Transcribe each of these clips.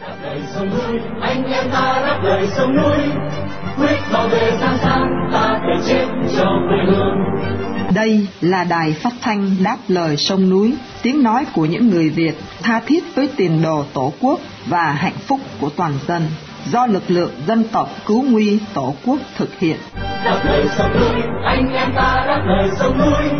đáp lời sông núi anh em ta đáp lời sông núi. Quyết bảo vệ giang san ta thể chết cho quê hương. Đây là đài phát thanh đáp lời sông núi, tiếng nói của những người Việt tha thiết với tiền đồ tổ quốc và hạnh phúc của toàn dân, do lực lượng dân tộc cứu nguy tổ quốc thực hiện. Đáp lời sông núi, anh em ta đáp lời sông núi,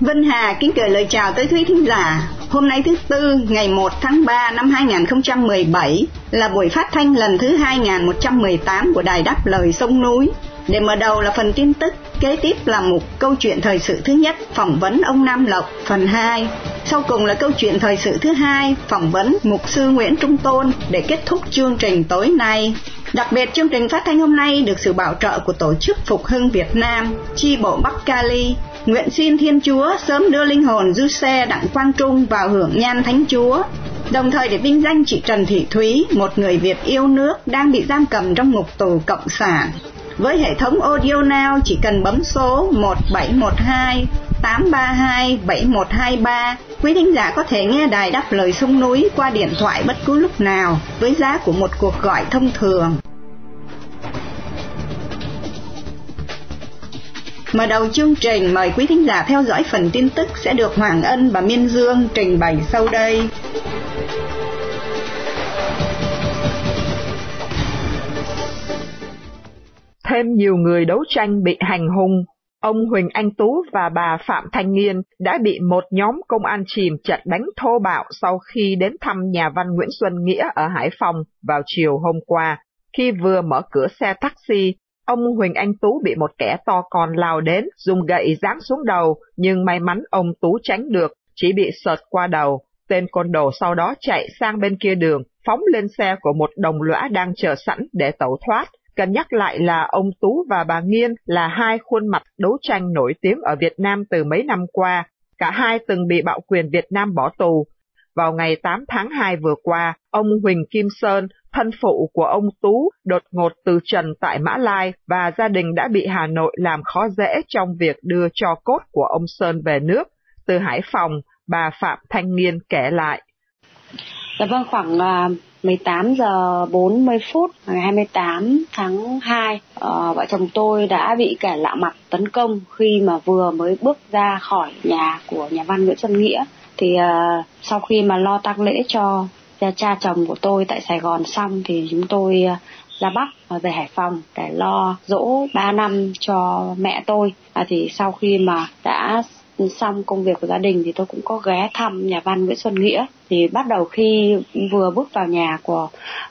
Vân Hà kính gửi lời chào tới quý thính giả. Hôm nay thứ Tư, ngày 1 tháng 3 năm 2017 là buổi phát thanh lần thứ 2118 của Đài Đáp Lời Sông Núi. Để mở đầu là phần tin tức, kế tiếp là một câu chuyện thời sự thứ nhất, phỏng vấn ông Nam Lộc, phần 2. Sau cùng là câu chuyện thời sự thứ hai, phỏng vấn mục sư Nguyễn Trung Tôn để kết thúc chương trình tối nay. Đặc biệt chương trình phát thanh hôm nay được sự bảo trợ của Tổ chức Phục hưng Việt Nam, chi bộ Bắc Cali. Nguyện xin Thiên Chúa sớm đưa linh hồn du xe Đặng Quang Trung vào hưởng nhan Thánh Chúa. Đồng thời để vinh danh chị Trần Thị Thúy, một người Việt yêu nước đang bị giam cầm trong ngục tù Cộng sản. Với hệ thống Audio Now chỉ cần bấm số 1712 832 7123. Quý thính giả có thể nghe đài đáp lời sông núi qua điện thoại bất cứ lúc nào, với giá của một cuộc gọi thông thường. Mở đầu chương trình, mời quý thính giả theo dõi phần tin tức sẽ được Hoàng Ân và Miên Dương trình bày sau đây. Thêm nhiều người đấu tranh bị hành hung, ông Huỳnh Anh Tú và bà Phạm Thanh Nghiên đã bị một nhóm công an chìm chặt đánh thô bạo sau khi đến thăm nhà văn Nguyễn Xuân Nghĩa ở Hải Phòng vào chiều hôm qua. Khi vừa mở cửa xe taxi, ông Huỳnh Anh Tú bị một kẻ to con lao đến, dùng gậy giáng xuống đầu, nhưng may mắn ông Tú tránh được, chỉ bị sợt qua đầu. Tên côn đồ sau đó chạy sang bên kia đường, phóng lên xe của một đồng lõa đang chờ sẵn để tẩu thoát. Cần nhắc lại là ông Tú và bà Nghiên là hai khuôn mặt đấu tranh nổi tiếng ở Việt Nam từ mấy năm qua. Cả hai từng bị bạo quyền Việt Nam bỏ tù. Vào ngày 8 tháng 2 vừa qua, ông Huỳnh Kim Sơn, thân phụ của ông Tú, đột ngột từ trần tại Mã Lai và gia đình đã bị Hà Nội làm khó dễ trong việc đưa cho cốt của ông Sơn về nước. Từ Hải Phòng, bà Phạm Thanh Niên kể lại. Dạ vâng, khoảng uh, 18 giờ 40 phút ngày 28 tháng 2, uh, ờ, vợ chồng tôi đã bị kẻ lạ mặt tấn công khi mà vừa mới bước ra khỏi nhà của nhà văn Nguyễn Xuân Nghĩa. Thì uh, sau khi mà lo tang lễ cho cha chồng của tôi tại Sài Gòn xong thì chúng tôi uh, ra Bắc về Hải Phòng để lo dỗ 3 năm cho mẹ tôi. À, thì sau khi mà đã xong công việc của gia đình thì tôi cũng có ghé thăm nhà văn Nguyễn Xuân Nghĩa thì bắt đầu khi vừa bước vào nhà của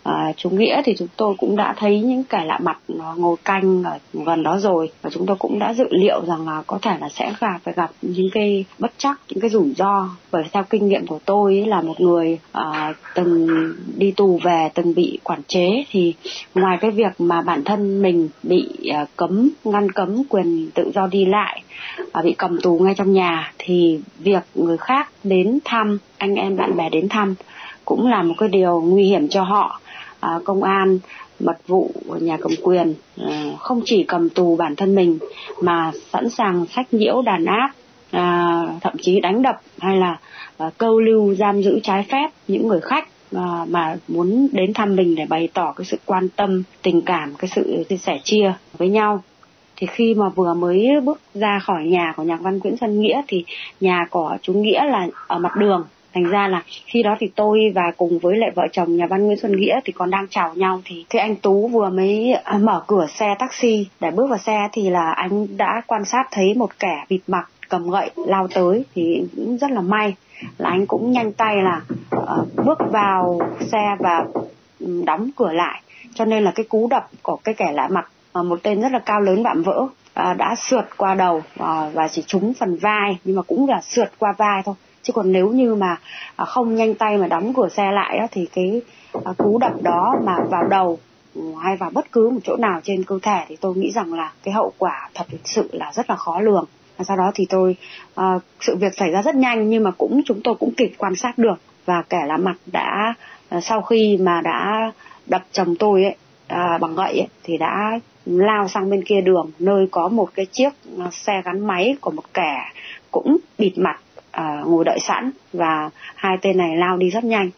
uh, chú Nghĩa thì chúng tôi cũng đã thấy những kẻ lạ mặt nó ngồi canh ở gần đó rồi. Và chúng tôi cũng đã dự liệu rằng là có thể là sẽ gặp phải gặp những cái bất chắc những cái rủi ro. Bởi theo kinh nghiệm của tôi ấy, là một người uh, từng đi tù về từng bị quản chế thì ngoài cái việc mà bản thân mình bị uh, cấm ngăn cấm quyền tự do đi lại uh, bị cầm tù ngay trong nhà thì việc người khác đến thăm anh em bạn bè đến thăm cũng là một cái điều nguy hiểm cho họ. À, công an mật vụ nhà cầm quyền à, không chỉ cầm tù bản thân mình mà sẵn sàng sách nhiễu đàn áp à, thậm chí đánh đập hay là à, câu lưu giam giữ trái phép những người khách à, mà muốn đến thăm mình để bày tỏ cái sự quan tâm tình cảm cái sự chia sẻ chia với nhau. Thì khi mà vừa mới bước ra khỏi nhà của nhạc văn Nguyễn Xuân Nghĩa thì nhà của chú Nghĩa là ở mặt đường thành ra là khi đó thì tôi và cùng với lại vợ chồng nhà văn Nguyễn Xuân Nghĩa thì còn đang chào nhau. Thì khi anh Tú vừa mới à, mở cửa xe taxi. Để bước vào xe thì là anh đã quan sát thấy một kẻ bịt mặt cầm gậy lao tới. Thì cũng rất là may là anh cũng nhanh tay là uh, bước vào xe và ừ, đóng cửa lại. Cho nên là cái cú đập của cái kẻ lạ mặt uh, một tên rất là cao lớn vạm vỡ uh, đã sượt qua đầu uh, và chỉ trúng phần vai nhưng mà cũng là sượt qua vai thôi chứ còn nếu như mà à, không nhanh tay mà đóng cửa xe lại đó, thì cái à, cú đập đó mà vào đầu ừ, hay vào bất cứ một chỗ nào trên cơ thể thì tôi nghĩ rằng là cái hậu quả thật sự là rất là khó lường. Và sau đó thì tôi uh, sự việc xảy ra rất nhanh nhưng mà cũng chúng tôi cũng kịp quan sát được. Và kẻ là mặt đã uh, sau khi mà đã đập chồng tôi ấy uh, bằng gậy ấy, thì đã lao sang bên kia đường nơi có một cái chiếc xe gắn máy của một kẻ cũng bịt mặt à, ngồi đợi sẵn và hai tên này lao đi rất nhanh.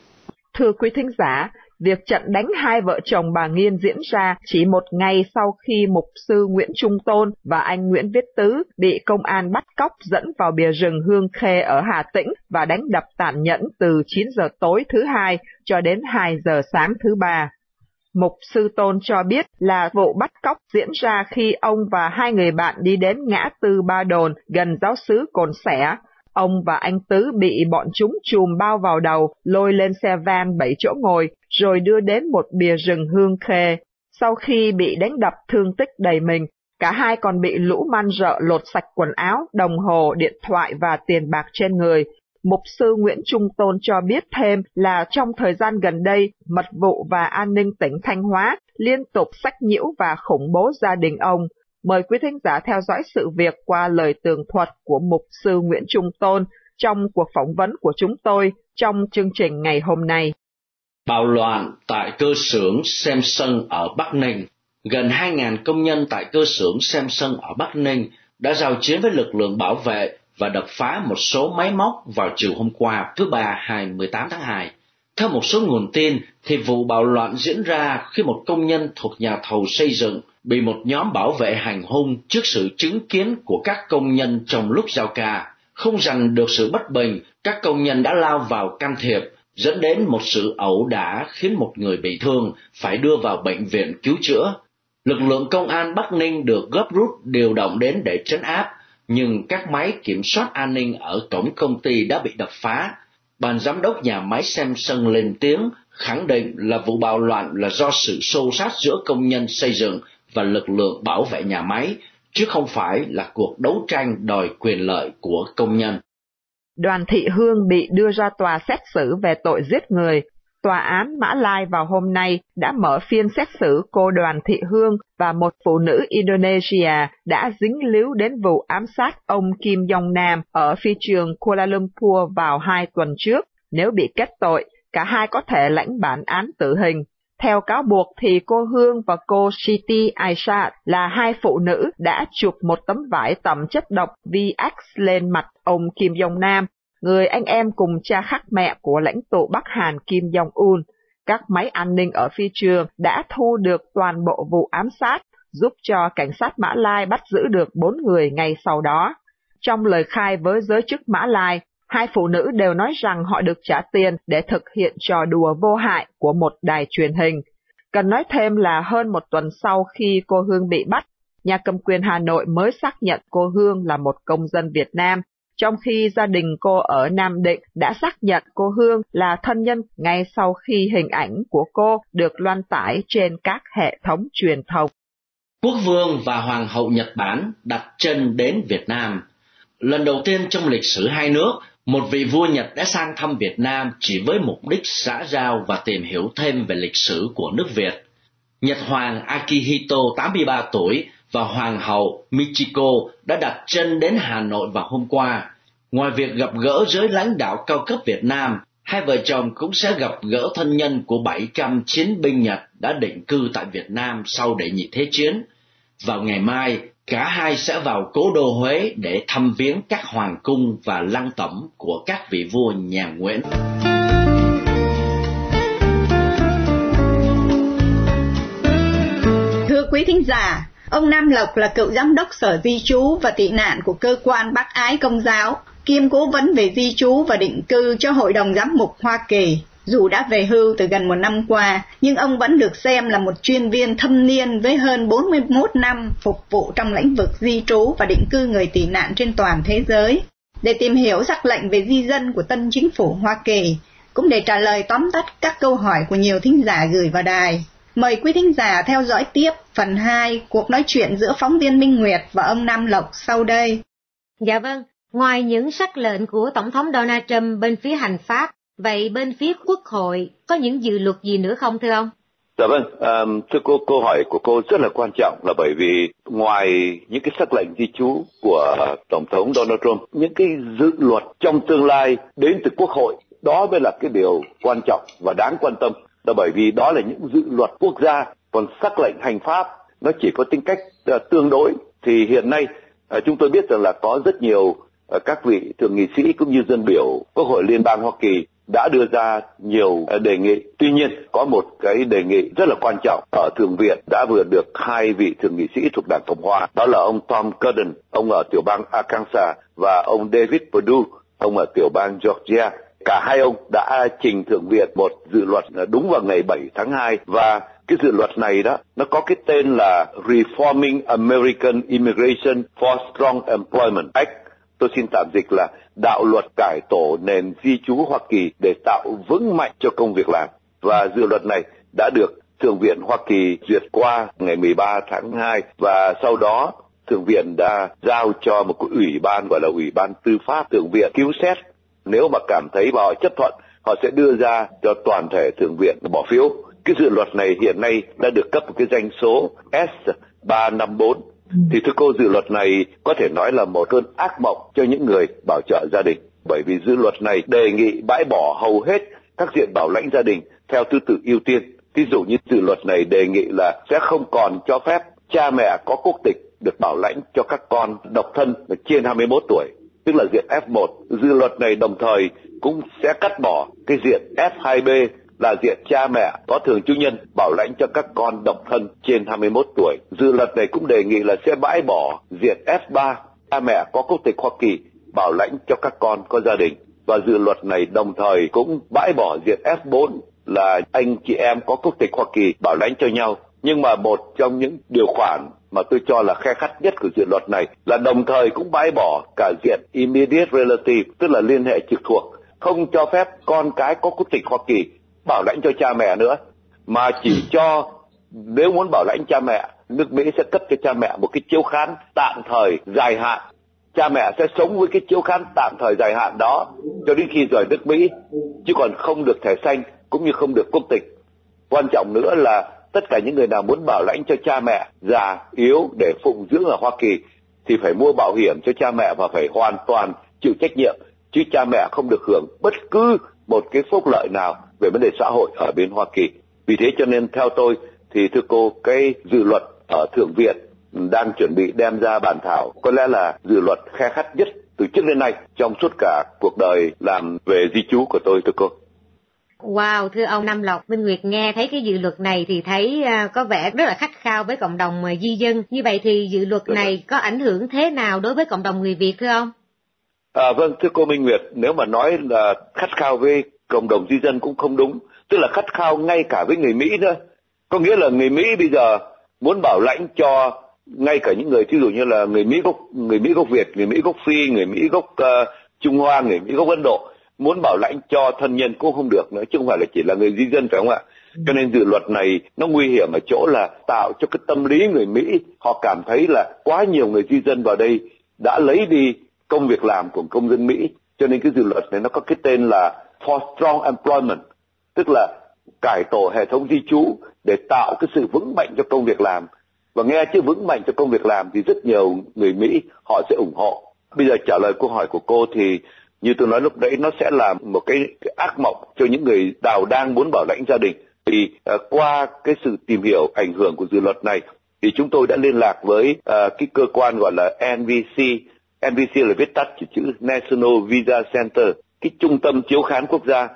Thưa quý thính giả, việc trận đánh hai vợ chồng bà Nghiên diễn ra chỉ một ngày sau khi mục sư Nguyễn Trung Tôn và anh Nguyễn Viết Tứ bị công an bắt cóc dẫn vào bìa rừng Hương Khê ở Hà Tĩnh và đánh đập tàn nhẫn từ 9 giờ tối thứ hai cho đến 2 giờ sáng thứ ba. Mục sư Tôn cho biết là vụ bắt cóc diễn ra khi ông và hai người bạn đi đến ngã tư Ba Đồn gần giáo xứ Cồn Sẻ. Ông và anh Tứ bị bọn chúng chùm bao vào đầu, lôi lên xe van bảy chỗ ngồi, rồi đưa đến một bìa rừng hương khê. Sau khi bị đánh đập thương tích đầy mình, cả hai còn bị lũ man rợ lột sạch quần áo, đồng hồ, điện thoại và tiền bạc trên người, Mục sư Nguyễn Trung Tôn cho biết thêm là trong thời gian gần đây, mật vụ và an ninh tỉnh Thanh Hóa liên tục sách nhiễu và khủng bố gia đình ông. Mời quý thính giả theo dõi sự việc qua lời tường thuật của Mục sư Nguyễn Trung Tôn trong cuộc phỏng vấn của chúng tôi trong chương trình ngày hôm nay. Bạo loạn tại cơ xưởng Samsung ở Bắc Ninh Gần 2.000 công nhân tại cơ xưởng Samsung ở Bắc Ninh đã giao chiến với lực lượng bảo vệ và đập phá một số máy móc vào chiều hôm qua, thứ ba 28 tháng 2. Theo một số nguồn tin, thì vụ bạo loạn diễn ra khi một công nhân thuộc nhà thầu xây dựng bị một nhóm bảo vệ hành hung trước sự chứng kiến của các công nhân trong lúc giao ca. Không giành được sự bất bình, các công nhân đã lao vào can thiệp, dẫn đến một sự ẩu đả khiến một người bị thương phải đưa vào bệnh viện cứu chữa. Lực lượng công an Bắc Ninh được gấp rút điều động đến để trấn áp, nhưng các máy kiểm soát an ninh ở cổng công ty đã bị đập phá. Ban giám đốc nhà máy Samsung lên tiếng khẳng định là vụ bạo loạn là do sự xô sát giữa công nhân xây dựng và lực lượng bảo vệ nhà máy, chứ không phải là cuộc đấu tranh đòi quyền lợi của công nhân. Đoàn Thị Hương bị đưa ra tòa xét xử về tội giết người Tòa án Mã Lai vào hôm nay đã mở phiên xét xử cô Đoàn Thị Hương và một phụ nữ Indonesia đã dính líu đến vụ ám sát ông Kim Jong Nam ở phi trường Kuala Lumpur vào hai tuần trước. Nếu bị kết tội, cả hai có thể lãnh bản án tử hình. Theo cáo buộc thì cô Hương và cô Siti Aisha là hai phụ nữ đã chụp một tấm vải tẩm chất độc VX lên mặt ông Kim Jong Nam người anh em cùng cha khác mẹ của lãnh tụ Bắc Hàn Kim Jong-un, các máy an ninh ở phi trường đã thu được toàn bộ vụ ám sát, giúp cho cảnh sát Mã Lai bắt giữ được bốn người ngay sau đó. Trong lời khai với giới chức Mã Lai, hai phụ nữ đều nói rằng họ được trả tiền để thực hiện trò đùa vô hại của một đài truyền hình. Cần nói thêm là hơn một tuần sau khi cô Hương bị bắt, nhà cầm quyền Hà Nội mới xác nhận cô Hương là một công dân Việt Nam trong khi gia đình cô ở Nam Định đã xác nhận cô Hương là thân nhân ngay sau khi hình ảnh của cô được loan tải trên các hệ thống truyền thông. Quốc vương và Hoàng hậu Nhật Bản đặt chân đến Việt Nam. Lần đầu tiên trong lịch sử hai nước, một vị vua Nhật đã sang thăm Việt Nam chỉ với mục đích xã giao và tìm hiểu thêm về lịch sử của nước Việt. Nhật Hoàng Akihito 83 tuổi và Hoàng hậu Michiko đã đặt chân đến Hà Nội vào hôm qua. Ngoài việc gặp gỡ giới lãnh đạo cao cấp Việt Nam, hai vợ chồng cũng sẽ gặp gỡ thân nhân của 700 chiến binh Nhật đã định cư tại Việt Nam sau đệ nhị thế chiến. Vào ngày mai, cả hai sẽ vào cố đô Huế để thăm viếng các hoàng cung và lăng tẩm của các vị vua nhà Nguyễn. Thưa quý thính giả, Ông Nam Lộc là cựu giám đốc sở di trú và tị nạn của cơ quan Bác Ái Công giáo, kiêm cố vấn về di trú và định cư cho Hội đồng Giám mục Hoa Kỳ. Dù đã về hưu từ gần một năm qua, nhưng ông vẫn được xem là một chuyên viên thâm niên với hơn 41 năm phục vụ trong lĩnh vực di trú và định cư người tị nạn trên toàn thế giới. Để tìm hiểu sắc lệnh về di dân của tân chính phủ Hoa Kỳ, cũng để trả lời tóm tắt các câu hỏi của nhiều thính giả gửi vào đài. Mời quý thính giả theo dõi tiếp phần 2 cuộc nói chuyện giữa phóng viên Minh Nguyệt và ông Nam Lộc sau đây. Dạ vâng, ngoài những sắc lệnh của Tổng thống Donald Trump bên phía hành pháp, vậy bên phía Quốc hội có những dự luật gì nữa không thưa ông? Dạ vâng, um, thưa cô, câu hỏi của cô rất là quan trọng là bởi vì ngoài những cái sắc lệnh di trú của Tổng thống Donald Trump, những cái dự luật trong tương lai đến từ Quốc hội, đó mới là cái điều quan trọng và đáng quan tâm là bởi vì đó là những dự luật quốc gia còn sắc lệnh hành pháp nó chỉ có tính cách ờ, tương đối thì hiện nay ờ, chúng tôi biết rằng là có rất nhiều ờ, các vị thượng nghị sĩ cũng như dân biểu Quốc hội Liên bang Hoa Kỳ đã đưa ra nhiều đề nghị. Tuy nhiên, có một cái đề nghị rất là quan trọng ở Thượng viện đã vừa được hai vị thượng nghị sĩ thuộc Đảng Cộng Hòa, đó là ông Tom Cotton, ông ở tiểu bang Arkansas và ông David Perdue, ông ở tiểu bang Georgia. Cả hai ông đã trình Thượng viện một dự luật đúng vào ngày 7 tháng 2 và cái dự luật này đó, nó có cái tên là Reforming American Immigration for Strong Employment Act. Tôi xin tạm dịch là đạo luật cải tổ nền di trú Hoa Kỳ để tạo vững mạnh cho công việc làm. Và dự luật này đã được Thượng viện Hoa Kỳ duyệt qua ngày 13 tháng 2 và sau đó, Thượng viện đã giao cho một cái ủy ban, gọi là Ủy ban Tư pháp Thượng viện cứu xét. Nếu mà cảm thấy và họ chấp thuận, họ sẽ đưa ra cho toàn thể Thượng viện bỏ phiếu. Cái dự luật này hiện nay đã được cấp một cái danh số S354 thì thưa cô dự luật này có thể nói là một cơn ác mộng cho những người bảo trợ gia đình. Bởi vì dự luật này đề nghị bãi bỏ hầu hết các diện bảo lãnh gia đình theo thứ tự ưu tiên. Ví dụ như dự luật này đề nghị là sẽ không còn cho phép cha mẹ có quốc tịch được bảo lãnh cho các con độc thân trên 21 tuổi tức là diện F1 dự luật này đồng thời cũng sẽ cắt bỏ cái diện F2B là diện cha mẹ có thường trú nhân, bảo lãnh cho các con độc thân trên 21 tuổi. Dự luật này cũng đề nghị là sẽ bãi bỏ diện F3 cha mẹ có quốc tịch Hoa Kỳ, bảo lãnh cho các con có gia đình. Và dự luật này đồng thời cũng bãi bỏ diện F4 là anh chị em có quốc tịch Hoa Kỳ bảo lãnh cho nhau. Nhưng mà một trong những điều khoản mà tôi cho là khe khắt nhất của dự luật này là đồng thời cũng bãi bỏ cả diện immediate relative, tức là liên hệ trực thuộc, không cho phép con cái có quốc tịch Hoa Kỳ bảo lãnh cho cha mẹ nữa mà chỉ cho nếu muốn bảo lãnh cha mẹ nước Mỹ sẽ cấp cho cha mẹ một cái chiếu khán tạm thời dài hạn. Cha mẹ sẽ sống với cái chiếu khán tạm thời dài hạn đó cho đến khi rời nước Mỹ chứ còn không được thẻ xanh cũng như không được quốc tịch. Quan trọng nữa là tất cả những người nào muốn bảo lãnh cho cha mẹ, già, yếu để phụng dưỡng ở Hoa Kỳ thì phải mua bảo hiểm cho cha mẹ và phải hoàn toàn chịu trách nhiệm chứ cha mẹ không được hưởng bất cứ một cái phúc lợi nào về vấn đề xã hội ở bên Hoa Kỳ. Vì thế cho nên theo tôi thì thưa cô, cái dự luật ở Thượng viện đang chuẩn bị đem ra bàn thảo, có lẽ là dự luật khe khắt nhất từ trước đến nay trong suốt cả cuộc đời làm về di trú của tôi, thưa cô. Wow, thưa ông Nam Lộc, Minh Nguyệt nghe thấy cái dự luật này thì thấy uh, có vẻ rất là khắc khao với cộng đồng uh, di dân. Như vậy thì dự luật Được này rồi. có ảnh hưởng thế nào đối với cộng đồng người Việt thưa ông? À, vâng, thưa cô Minh Nguyệt, nếu mà nói là khát khao với cộng đồng di dân cũng không đúng, tức là khát khao ngay cả với người Mỹ nữa. Có nghĩa là người Mỹ bây giờ muốn bảo lãnh cho ngay cả những người ví dụ như là người Mỹ gốc người Mỹ gốc Việt, người Mỹ gốc Phi, người Mỹ gốc uh, Trung Hoa, người Mỹ gốc Ấn Độ muốn bảo lãnh cho thân nhân cũng không được nữa chứ không phải là chỉ là người di dân phải không ạ? Ừ. Cho nên dự luật này nó nguy hiểm ở chỗ là tạo cho cái tâm lý người Mỹ họ cảm thấy là quá nhiều người di dân vào đây đã lấy đi công việc làm của công dân Mỹ cho nên cái dự luật này nó có cái tên là for strong employment tức là cải tổ hệ thống di trú để tạo cái sự vững mạnh cho công việc làm và nghe chứ vững mạnh cho công việc làm thì rất nhiều người Mỹ họ sẽ ủng hộ bây giờ trả lời câu hỏi của cô thì như tôi nói lúc đấy nó sẽ là một cái, ác mộng cho những người đào đang muốn bảo lãnh gia đình thì uh, qua cái sự tìm hiểu ảnh hưởng của dự luật này thì chúng tôi đã liên lạc với uh, cái cơ quan gọi là NVC NVC là viết tắt chỉ chữ National Visa Center, cái trung tâm chiếu khán quốc gia.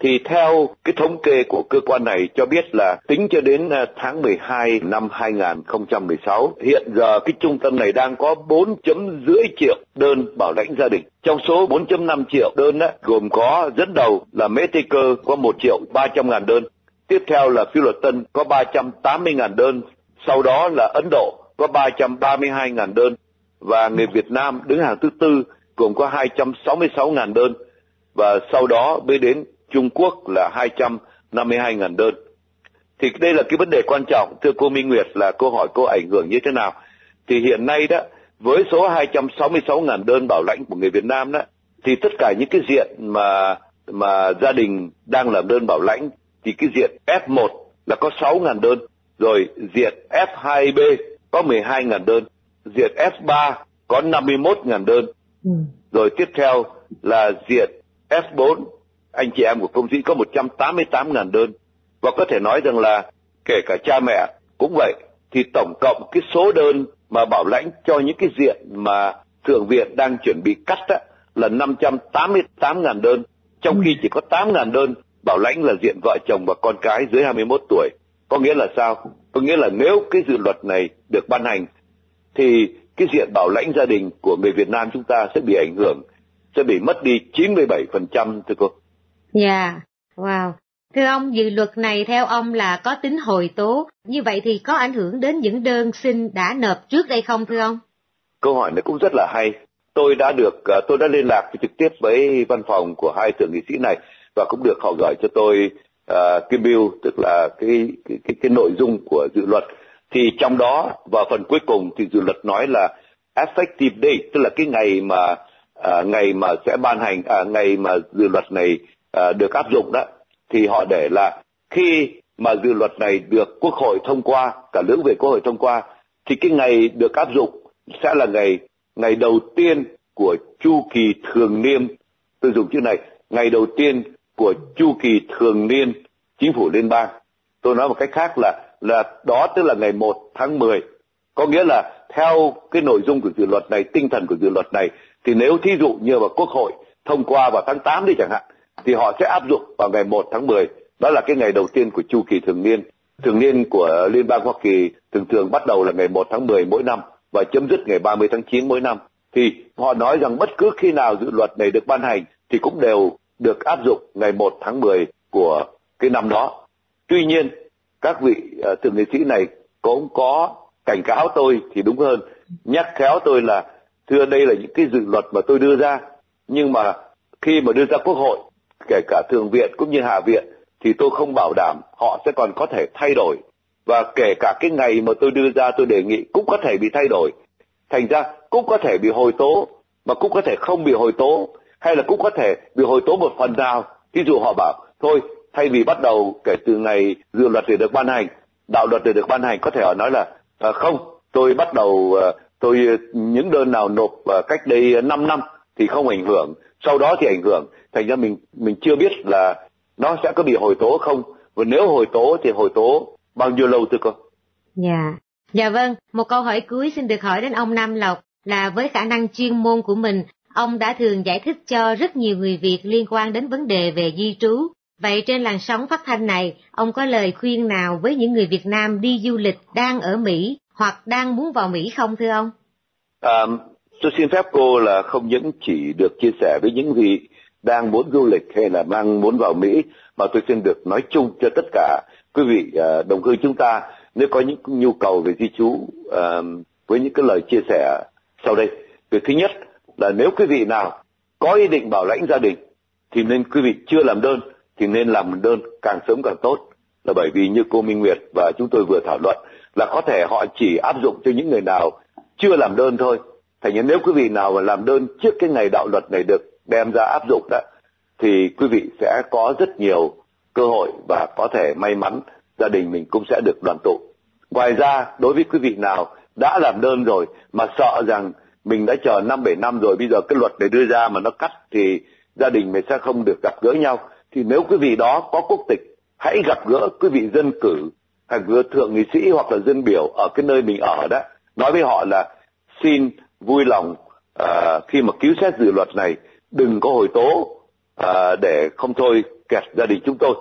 Thì theo cái thống kê của cơ quan này cho biết là tính cho đến à, tháng 12 năm 2016, hiện giờ cái trung tâm này đang có 4.5 triệu đơn bảo lãnh gia đình. Trong số 4.5 triệu đơn á, gồm có dẫn đầu là Mexico có 1 triệu 300 ngàn đơn, tiếp theo là Phi Luật Tân có 380 ngàn đơn, sau đó là Ấn Độ có 332 ngàn đơn, và người Việt Nam đứng hàng thứ tư gồm có 266.000 đơn và sau đó mới đến Trung Quốc là 252.000 đơn. Thì đây là cái vấn đề quan trọng, thưa cô Minh Nguyệt là câu hỏi cô ảnh hưởng như thế nào. Thì hiện nay đó, với số 266.000 đơn bảo lãnh của người Việt Nam đó, thì tất cả những cái diện mà mà gia đình đang làm đơn bảo lãnh thì cái diện F1 là có 6.000 đơn, rồi diện F2B có 12.000 đơn, diện F3 có 51.000 đơn. Ừ. Rồi tiếp theo là diện F4, anh chị em của công sĩ có 188.000 đơn. Và có thể nói rằng là kể cả cha mẹ cũng vậy, thì tổng cộng cái số đơn mà bảo lãnh cho những cái diện mà Thượng viện đang chuẩn bị cắt á, là 588.000 đơn, trong khi chỉ có 8.000 đơn bảo lãnh là diện vợ chồng và con cái dưới 21 tuổi. Có nghĩa là sao? Có nghĩa là nếu cái dự luật này được ban hành thì cái diện bảo lãnh gia đình của người Việt Nam chúng ta sẽ bị ảnh hưởng, sẽ bị mất đi 97% thưa cô. Dạ, yeah. wow. Thưa ông, dự luật này theo ông là có tính hồi tố, như vậy thì có ảnh hưởng đến những đơn xin đã nộp trước đây không thưa ông? Câu hỏi này cũng rất là hay. Tôi đã được à, tôi đã liên lạc trực tiếp với văn phòng của hai thượng nghị sĩ này và cũng được họ gửi cho tôi uh, cái bill tức là cái cái cái, cái nội dung của dự luật thì trong đó vào phần cuối cùng thì dự luật nói là effective date tức là cái ngày mà uh, ngày mà sẽ ban hành uh, ngày mà dự luật này Ờ, được áp dụng đó, thì họ để là khi mà dự luật này được quốc hội thông qua, cả lưỡng về quốc hội thông qua, thì cái ngày được áp dụng sẽ là ngày ngày đầu tiên của chu kỳ thường niên. Tôi dùng chữ này, ngày đầu tiên của chu kỳ thường niên chính phủ liên bang. Tôi nói một cách khác là là đó tức là ngày 1 tháng 10 có nghĩa là theo cái nội dung của dự luật này, tinh thần của dự luật này, thì nếu thí dụ như mà quốc hội thông qua vào tháng 8 đi chẳng hạn thì họ sẽ áp dụng vào ngày 1 tháng 10 đó là cái ngày đầu tiên của chu kỳ thường niên. Thường niên của liên bang hoa kỳ thường thường bắt đầu là ngày 1 tháng 10 mỗi năm và chấm dứt ngày 30 tháng 9 mỗi năm. Thì họ nói rằng bất cứ khi nào dự luật này được ban hành thì cũng đều được áp dụng ngày 1 tháng 10 của cái năm đó. Tuy nhiên, các vị uh, thượng nghị sĩ này cũng có cảnh cáo tôi thì đúng hơn, nhắc khéo tôi là thưa đây là những cái dự luật mà tôi đưa ra, nhưng mà khi mà đưa ra quốc hội, kể cả thượng viện cũng như hạ viện thì tôi không bảo đảm họ sẽ còn có thể thay đổi. Và kể cả cái ngày mà tôi đưa ra tôi đề nghị cũng có thể bị thay đổi. Thành ra cũng có thể bị hồi tố mà cũng có thể không bị hồi tố hay là cũng có thể bị hồi tố một phần nào. Ví dụ họ bảo thôi thay vì bắt đầu kể từ ngày dự luật để được ban hành đạo luật để được ban hành có thể họ nói là à, không tôi bắt đầu ờ, tôi ờ, những đơn nào nộp cách đây 5 năm thì không ảnh hưởng. Sau đó thì ảnh hưởng. Thành ra mình mình chưa biết là nó sẽ có bị hồi tố không. Và nếu hồi tố thì hồi tố bao nhiêu lâu thưa cô? Dạ. Dạ vâng. Một câu hỏi cuối xin được hỏi đến ông Nam Lộc là với khả năng chuyên môn của mình ông đã thường giải thích cho rất nhiều người Việt liên quan đến vấn đề về di trú. Vậy trên làn sóng phát thanh này, ông có lời khuyên nào với những người Việt Nam đi du lịch đang ở Mỹ hoặc đang muốn vào Mỹ không thưa ông? À, tôi xin phép cô là không những chỉ được chia sẻ với những vị đang muốn du lịch hay là đang muốn vào Mỹ, mà tôi xin được nói chung cho tất cả quý vị à, đồng hương chúng ta nếu có những nhu cầu về di trú à, với những cái lời chia sẻ sau đây. Việc thứ nhất là nếu quý vị nào có ý định bảo lãnh gia đình thì nên quý vị chưa làm đơn thì nên làm đơn càng sớm càng tốt là bởi vì như cô Minh Nguyệt và chúng tôi vừa thảo luận là có thể họ chỉ áp dụng cho những người nào chưa làm đơn thôi. Thành như nếu quý vị nào mà làm đơn trước cái ngày đạo luật này được đem ra áp dụng đó thì quý vị sẽ có rất nhiều cơ hội và có thể may mắn gia đình mình cũng sẽ được đoàn tụ. Ngoài ra, đối với quý vị nào đã làm đơn rồi mà sợ rằng mình đã chờ năm bảy năm rồi bây giờ cái luật này đưa ra mà nó cắt thì gia đình mình sẽ không được gặp gỡ nhau thì nếu quý vị đó có quốc tịch hãy gặp gỡ quý vị dân cử hay gỡ thượng nghị sĩ hoặc là dân biểu ở cái nơi mình ở đó nói với họ là xin vui lòng uh, khi mà cứu xét dự luật này đừng có hồi tố uh, để không thôi kẹt gia đình chúng tôi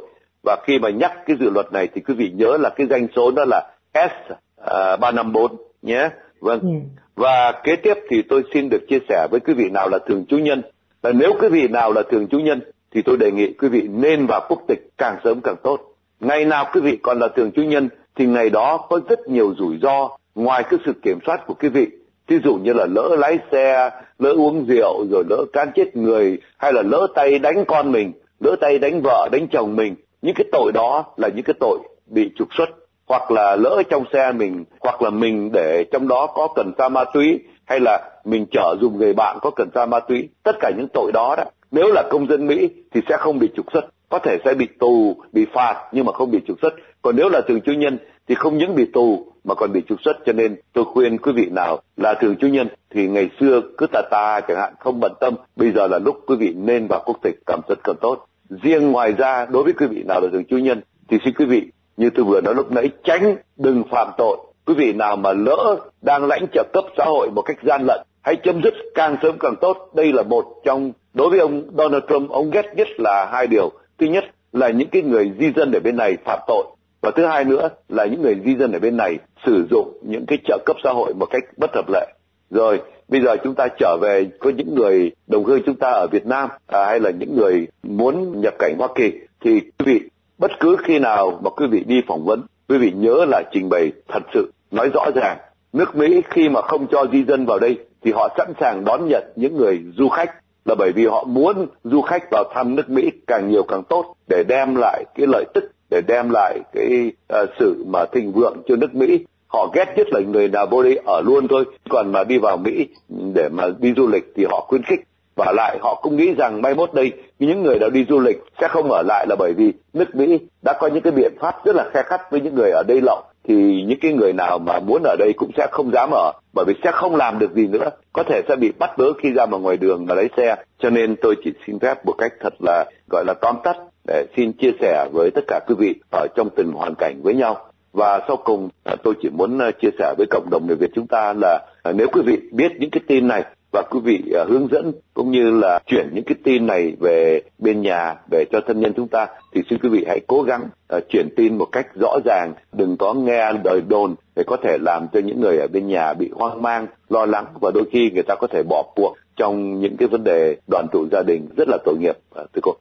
và khi mà nhắc cái dự luật này thì quý vị nhớ là cái danh số đó là S uh, 354 nhé vâng yeah. Ừ. Và kế tiếp thì tôi xin được chia sẻ với quý vị nào là thường chủ nhân. Là nếu quý vị nào là thường chủ nhân thì tôi đề nghị quý vị nên vào quốc tịch càng sớm càng tốt. Ngày nào quý vị còn là thường chủ nhân thì ngày đó có rất nhiều rủi ro ngoài cái sự kiểm soát của quý vị thí dụ như là lỡ lái xe, lỡ uống rượu, rồi lỡ cán chết người, hay là lỡ tay đánh con mình, lỡ tay đánh vợ, đánh chồng mình. Những cái tội đó là những cái tội bị trục xuất. Hoặc là lỡ trong xe mình hoặc là mình để trong đó có cần sa ma túy hay là mình chở dùng người bạn có cần sa ma túy. Tất cả những tội đó đó nếu là công dân mỹ thì sẽ không bị trục xuất. Có thể sẽ bị tù bị phạt nhưng mà không bị trục xuất. Còn nếu là thường trú nhân thì không những bị tù mà còn bị trục xuất, cho nên tôi khuyên quý vị nào là thường chủ nhân thì ngày xưa cứ tà tà chẳng hạn không bận tâm, bây giờ là lúc quý vị nên vào quốc tịch cảm rất cần tốt. Riêng ngoài ra, đối với quý vị nào là thường chủ nhân thì xin quý vị, như tôi vừa nói lúc nãy, tránh, đừng phạm tội. Quý vị nào mà lỡ đang lãnh trợ cấp xã hội một cách gian lận, hãy chấm dứt càng sớm càng tốt. Đây là một trong, đối với ông Donald Trump, ông ghét nhất là hai điều. Thứ nhất là những cái người di dân ở bên này phạm tội và thứ hai nữa là những người di dân ở bên này sử dụng những cái trợ cấp xã hội một cách bất hợp lệ. Rồi bây giờ chúng ta trở về có những người đồng hương chúng ta ở Việt Nam à, hay là những người muốn nhập cảnh Hoa Kỳ thì quý vị bất cứ khi nào mà quý vị đi phỏng vấn quý vị nhớ là trình bày thật sự nói rõ ràng. Nước Mỹ khi mà không cho di dân vào đây thì họ sẵn sàng đón nhận những người du khách là bởi vì họ muốn du khách vào thăm nước Mỹ càng nhiều càng tốt để đem lại cái lợi tức để đem lại cái uh, sự mà thịnh vượng cho nước Mỹ. Họ ghét nhất là người nào vô đây ở luôn thôi. Còn mà đi vào Mỹ để mà đi du lịch thì họ khuyến khích. Và lại họ cũng nghĩ rằng mai mốt đây những người nào đi du lịch sẽ không ở lại là bởi vì nước Mỹ đã có những cái biện pháp rất là khe khắt với những người ở đây lậu. Thì những cái người nào mà muốn ở đây cũng sẽ không dám ở bởi vì sẽ không làm được gì nữa. Có thể sẽ bị bắt bớ khi ra mà ngoài đường mà lấy xe. Cho nên tôi chỉ xin phép một cách thật là gọi là tóm tắt để xin chia sẻ với tất cả quý vị ở trong từng hoàn cảnh với nhau. Và sau cùng à, tôi chỉ muốn à, chia sẻ với cộng đồng người Việt chúng ta là à, nếu quý vị biết những cái tin này và quý vị hướng dẫn cũng như là chuyển những cái tin này về bên nhà về cho thân nhân chúng ta thì xin quý vị hãy cố gắng uh, chuyển tin một cách rõ ràng đừng có nghe đời đồn để có thể làm cho những người ở bên nhà bị hoang mang lo lắng và đôi khi người ta có thể bỏ cuộc trong những cái vấn đề đoàn tụ gia đình rất là tội nghiệp. Uh, thưa cô.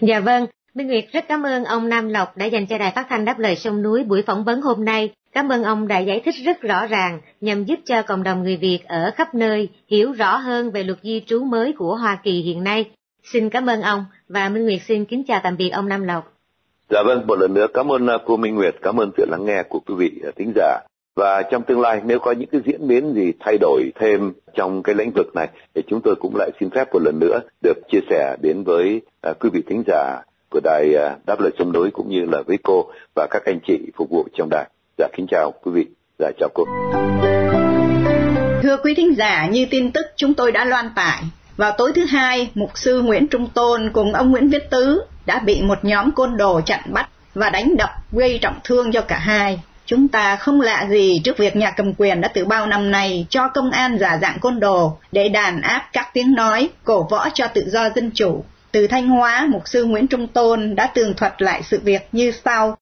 Dạ vâng, Minh Nguyệt rất cảm ơn ông Nam Lộc đã dành cho Đài Phát thanh Đáp lời sông núi buổi phỏng vấn hôm nay. Cảm ơn ông đã giải thích rất rõ ràng nhằm giúp cho cộng đồng người Việt ở khắp nơi hiểu rõ hơn về luật di trú mới của Hoa Kỳ hiện nay. Xin cảm ơn ông và Minh Nguyệt xin kính chào tạm biệt ông Nam Lộc. Dạ vâng, một lần nữa cảm ơn à, cô Minh Nguyệt, cảm ơn sự lắng nghe của quý vị à, thính giả. Và trong tương lai nếu có những cái diễn biến gì thay đổi thêm trong cái lĩnh vực này thì chúng tôi cũng lại xin phép một lần nữa được chia sẻ đến với uh, quý vị thính giả của đài uh, đáp lời chống đối cũng như là với cô và các anh chị phục vụ trong đài. Dạ kính chào quý vị. Dạ chào cô. Thưa quý thính giả, như tin tức chúng tôi đã loan tải, vào tối thứ hai, mục sư Nguyễn Trung Tôn cùng ông Nguyễn Viết Tứ đã bị một nhóm côn đồ chặn bắt và đánh đập gây trọng thương cho cả hai. Chúng ta không lạ gì trước việc nhà cầm quyền đã từ bao năm nay cho công an giả dạng côn đồ để đàn áp các tiếng nói, cổ võ cho tự do dân chủ. Từ Thanh Hóa, Mục sư Nguyễn Trung Tôn đã tường thuật lại sự việc như sau.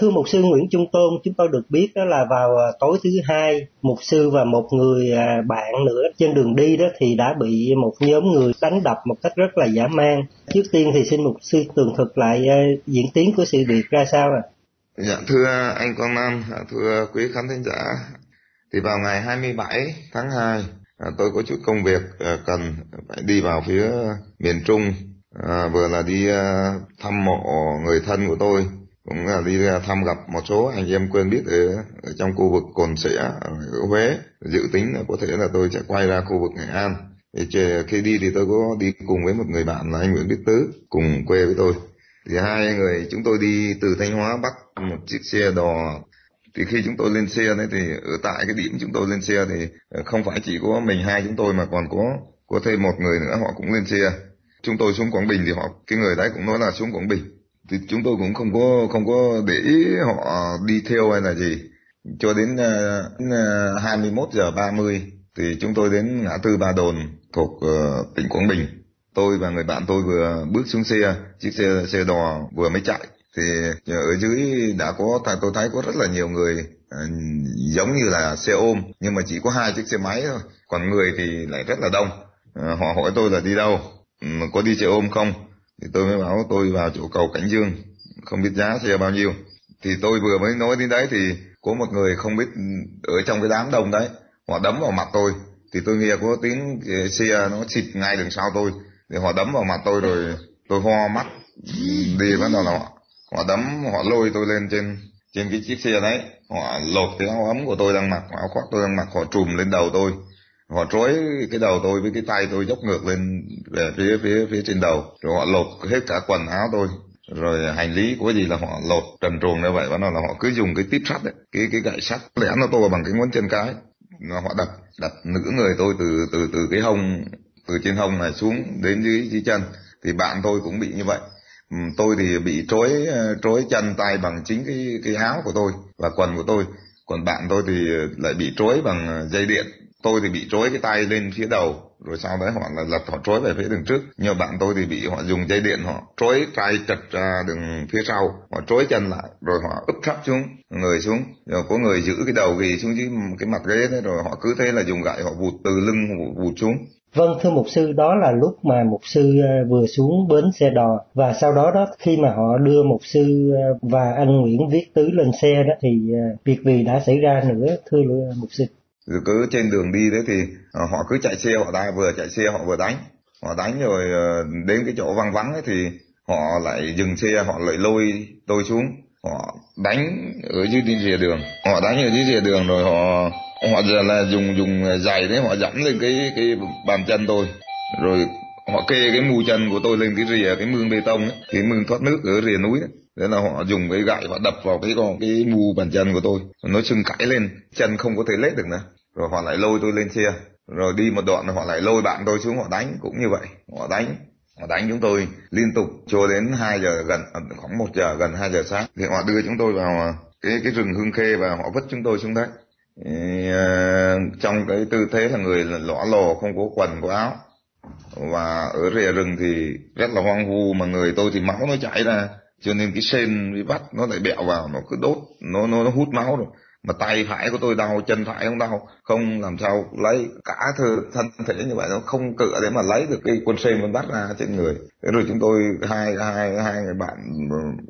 Thưa Mục sư Nguyễn Trung Tôn, chúng tôi được biết đó là vào à, tối thứ hai, Mục sư và một người à, bạn nữa trên đường đi đó thì đã bị một nhóm người đánh đập một cách rất là dã man. Trước tiên thì xin Mục sư tường thuật lại à, diễn tiến của sự việc ra sao ạ? À? Dạ thưa anh Quang Nam, dạ, thưa quý khán thính giả, thì vào ngày 27 tháng 2 à, tôi có chút công việc à, cần phải đi vào phía miền Trung, à, vừa là đi thăm mộ người thân của tôi, cũng là đi thăm gặp một số anh em quen biết ở, ở trong khu vực Cồn Sẻ ở Huế. Dự tính là có thể là tôi sẽ quay ra khu vực Nghệ An. Thì khi đi thì tôi có đi cùng với một người bạn là anh Nguyễn Đức Tứ cùng quê với tôi thì hai người chúng tôi đi từ thanh hóa bắt một chiếc xe đò. Thì khi chúng tôi lên xe đấy thì ở tại cái điểm chúng tôi lên xe thì ờ, không phải chỉ có mình hai chúng tôi mà còn có có thêm một người nữa họ cũng lên xe. Chúng tôi xuống quảng bình thì họ cái người đấy cũng nói là xuống quảng bình. Thì chúng tôi cũng không có không có để ý họ đi theo hay là gì. Cho đến ờ, uh, ờ, 21 giờ 30 thì chúng tôi đến ngã tư Ba Đồn thuộc uh, tỉnh Quảng Bình tôi và người bạn tôi vừa bước xuống xe, chiếc xe xe đò vừa mới chạy. Thì ở dưới đã có tôi thấy có rất là nhiều người ờ, giống như là xe ôm, nhưng mà chỉ có hai chiếc xe máy thôi. Còn người thì lại rất là đông. Ờ, họ hỏi tôi là đi đâu ừ, có đi xe ôm không? Thì tôi mới bảo tôi vào chỗ cầu cảnh dương, không biết giá xe bao nhiêu. Thì tôi vừa mới nói đến đấy thì có một người không biết ở trong cái đám đông đấy, họ đấm vào mặt tôi. Thì tôi nghe có tiếng xe nó xịt ngay đằng sau tôi thì họ đấm vào mặt tôi rồi tôi ho mắt, đi bắt đầu là họ họ đấm, họ lôi tôi lên trên trên cái chiếc xe đấy. Họ lột cái áo ấm của tôi đang mặc, áo khoác tôi đang mặc, họ trùm lên đầu tôi. Họ trói cái đầu tôi với cái tay tôi dốc ngược lên, về phía phía phía trên đầu. Rồi họ lột hết cả quần áo tôi. Rồi hành lý của gì là họ lột trần truồng như vậy. Bắt đầu là họ cứ dùng cái tiếp sắt đấy cái cái gậy sắt lẽ nó to bằng cái ngón chân cái. Họ đập đập nửa người tôi từ từ từ cái hông từ trên hông này xuống đến dưới dưới chân thì bạn tôi cũng bị như vậy. Ừ, tôi thì bị trói trối trói chân tay bằng chính cái cái áo của tôi và quần của tôi. Còn bạn tôi thì ờ, lại bị trói bằng ờ, dây điện. Tôi thì bị trói cái tay lên phía đầu rồi sau đấy họ là lật họ trói về phía đường trước. Nhưng bạn tôi thì bị họ dùng dây điện họ trói tay chặt ra đường phía sau họ trói chân lại rồi họ úp thấp xuống người xuống. Rồi có người giữ cái đầu ghì xuống dưới cái mặt ghế đấy rồi họ cứ thế là dùng gậy họ vụt từ lưng vụt, vụt xuống. Vâng thưa mục sư, đó là lúc mà mục sư ờ, vừa xuống bến xe đò. Và sau đó đó khi mà họ đưa mục sư ờ, và anh Nguyễn Viết Tứ lên xe đó thì ờ, việc gì đã xảy ra nữa thưa mục sư? Rồi cứ trên đường đi đấy thì họ cứ chạy xe họ ta vừa chạy xe họ vừa đánh. Họ đánh rồi đến cái chỗ vắng vắng ấy thì họ lại dừng xe họ lại lôi tôi xuống. Họ đánh ở dưới rìa đường. Họ đánh ở dưới rìa đường rồi họ họ giờ là dùng dùng ờ, giày đấy họ dẫm lên cái cái bàn chân tôi. Rồi họ kê cái mu chân của tôi lên cái rìa cái mương bê tông ấy, cái mương thoát nước ở rìa núi ấy. Thế là họ dùng cái gậy họ đập vào cái con cái mu bàn chân của tôi. Nó sưng cãi lên chân không có thể lết được nữa. Rồi họ lại lôi tôi lên xe. Rồi đi một đoạn họ lại lôi bạn tôi xuống họ đánh cũng như vậy. Họ đánh họ đánh chúng tôi liên tục cho đến 2 giờ gần à, khoảng một giờ gần 2 giờ sáng. Thì họ đưa chúng tôi vào à, cái cái rừng hương khê và họ vứt chúng tôi xuống đấy. Ờ, trong cái tư thế là người lõa lồ không có quần có áo. Và ở rìa rừng thì rất là hoang vu mà người tôi thì máu nó chảy ra cho nên cái sên bị bắt nó lại bẹo vào nó cứ đốt nó nó, nó hút máu rồi. Mà tay phải của tôi đau chân phải không đau không làm sao lấy cả thơ thân thể như vậy nó không cựa để mà lấy được cái quân sên mình bắt ra trên người. Thế rồi chúng tôi hai hai hai người bạn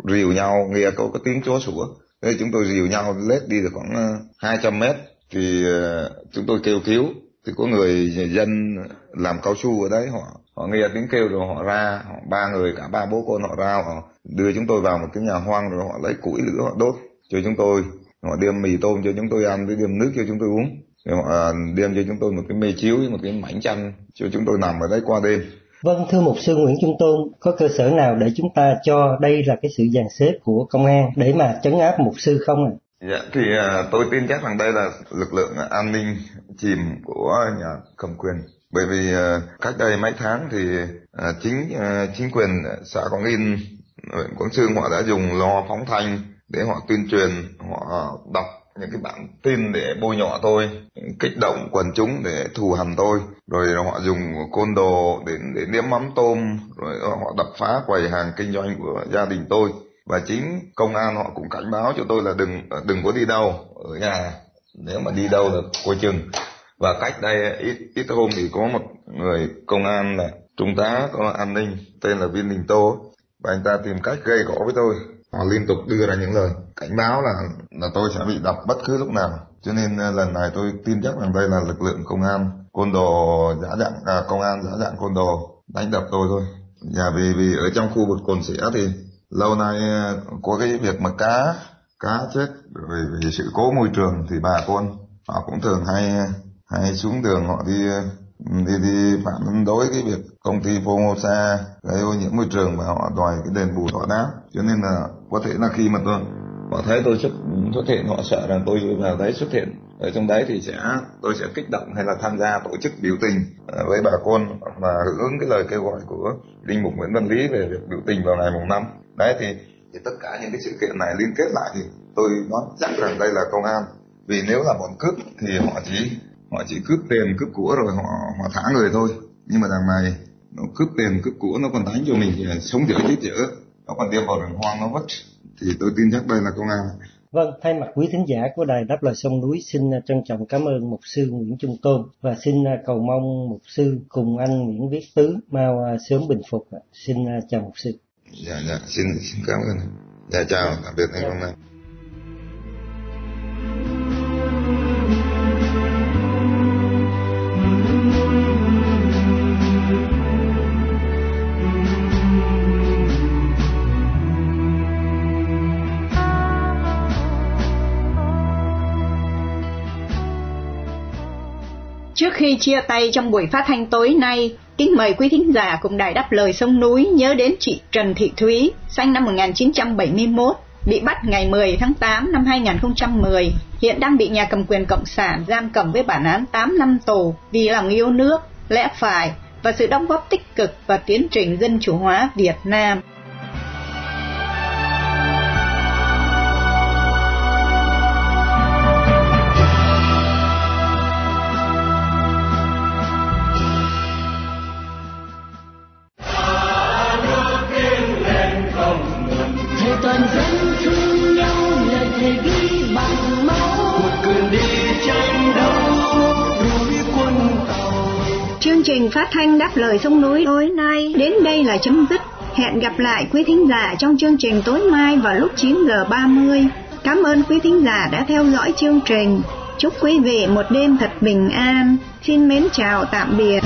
rìu nhau nghe có cái tiếng chó sủa thế chúng tôi dìu nhau lết đi được khoảng ờ, 200 mét thì ờ, chúng tôi kêu cứu. Thì có người dân làm cao su ở đấy, họ họ nghe tiếng kêu rồi họ ra, họ ba người, cả ba bố con họ ra, họ đưa chúng tôi vào một cái nhà hoang rồi họ lấy củi lửa họ đốt cho chúng tôi. Họ đem mì tôm cho chúng tôi ăn với đem nước cho chúng tôi uống. Rồi họ ờ, đem cho chúng tôi một cái mê chiếu với một cái mảnh chăn cho chúng tôi nằm ở đấy qua đêm. Vâng, thưa mục sư Nguyễn Trung Tôn, có cơ sở nào để chúng ta cho đây là cái sự dàn xếp của công an để mà chấn áp mục sư không ạ? À? Dạ, thì uh, tôi tin chắc rằng đây là lực lượng an ninh chìm của nhà cầm quyền. Bởi vì uh, cách đây mấy tháng thì uh, chính uh, chính quyền xã Quảng Yên, huyện Quảng Sương họ đã dùng lo phóng thanh để họ tuyên truyền, họ đọc những cái bản tin để bôi nhọ tôi kích động quần chúng để thù hằn tôi. Rồi họ dùng côn đồ để để nếm mắm tôm, rồi họ đập phá quầy hàng kinh doanh của gia đình tôi. Và chính công an họ cũng cảnh báo cho tôi là đừng đừng có đi đâu, ở nhà, nếu mà đi đâu là coi chừng. Và cách đây ít ít hôm thì có một người công an là trung tá có an ninh, tên là viên đình tô. Và anh ta tìm cách gây gỗ với tôi. Họ liên tục đưa ra những lời cảnh báo là là tôi sẽ bị đập bất cứ lúc nào. Cho nên à, lần này tôi tin chắc rằng đây là lực lượng công an côn đồ giả dạng à, công an giả dạng côn đồ đánh đập tôi thôi. Nhà vì vì ở trong khu vực cồn xỉa thì lâu nay à, có cái việc mà cá cá chết rồi vì sự cố môi trường thì bà con họ cũng thường hay hay xuống đường họ đi à, đi đi phản đối cái việc công ty Formosa gây ô nhiễm môi trường và họ đòi cái đền bù thỏa đáng. Cho nên là có thể là khi mà tôi họ thấy tôi xuất xuất hiện, họ sợ rằng tôi vào đấy xuất hiện ở trong đấy thì sẽ, tôi sẽ kích động hay là tham gia tổ chức biểu tình à, với bà con và hưởng ứng cái lời kêu gọi của linh mục Nguyễn Văn Lý về việc biểu tình vào ngày mùng năm. Đấy, thì thì tất cả những cái sự kiện này liên kết lại thì tôi nói chắc rằng đây là công an. Vì nếu là bọn cướp thì họ chỉ họ chỉ cướp tiền cướp của rồi họ họ thả người thôi. Nhưng mà đằng này, nó cướp tiền cướp của nó còn đánh cho mình à, sống dở chết dở. Nó còn đem vào rừng hoang nó vất thì tôi tin chắc đây là công an Vâng, thay mặt quý thính giả của đài Đáp Lời Sông Núi xin trân trọng cảm ơn mục sư Nguyễn Trung Tôn và xin cầu mong mục sư cùng anh Nguyễn Viết Tứ mau sớm bình phục. Xin chào mục sư. Dạ, dạ, xin, xin cảm ơn. Dạ, chào, tạm biệt anh hôm nay. Trước khi chia tay trong buổi phát thanh tối nay, kính mời quý thính giả cùng Đài Đáp Lời Sông Núi nhớ đến chị Trần Thị Thúy, sinh năm 1971, bị bắt ngày 10 tháng 8 năm 2010, hiện đang bị nhà cầm quyền Cộng sản giam cầm với bản án 8 năm tù vì lòng yêu nước, lẽ phải và sự đóng góp tích cực vào tiến trình dân chủ hóa Việt Nam. Phát thanh đáp lời sông núi tối nay đến đây là chấm dứt. Hẹn gặp lại quý thính giả trong chương trình tối mai vào lúc 9 giờ 30. Cảm ơn quý thính giả đã theo dõi chương trình. Chúc quý vị một đêm thật bình an. Xin mến chào tạm biệt.